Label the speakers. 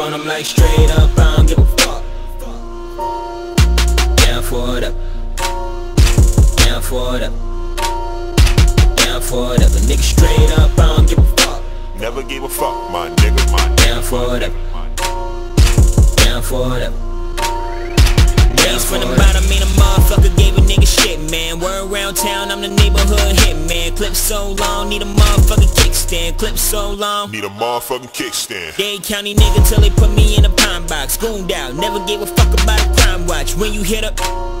Speaker 1: on them like straight up, I don't give a fuck. Down for it up. Down for it up. Down for it up. A nigga straight up, I don't give a fuck.
Speaker 2: Never gave a fuck, my nigga, my nigga.
Speaker 1: Down for it up. Down for it up. Days from the bottom, mean a motherfucker gave a nigga shit, man. Word around town, I'm the neighborhood hit, man. Clip so long, need a motherfucking kickstand. Clip so long.
Speaker 2: Need a motherfucking kickstand.
Speaker 1: Dade County nigga till they put me in a pine box. Gooned out, never gave a fuck about a crime watch. When you hit up.